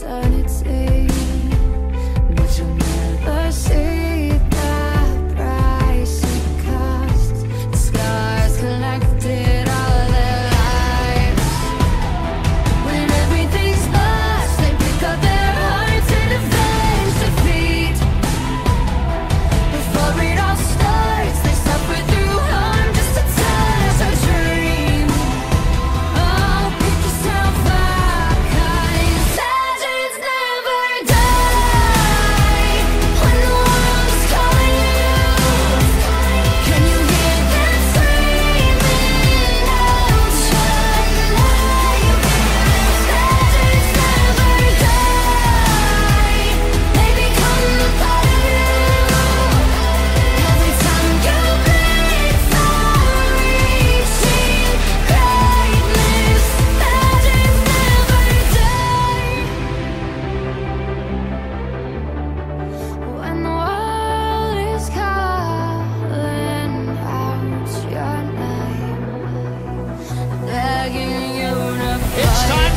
sanity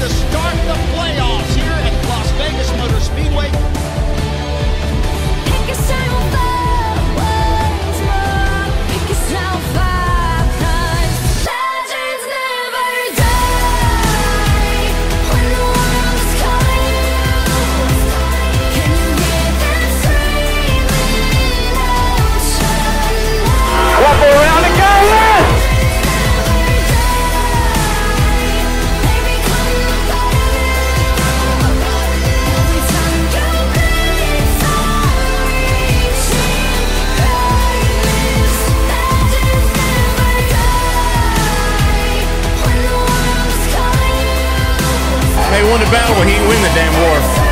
to start the playoffs here at Las Vegas Motor Speedway. They won the battle, but he didn't win the damn war.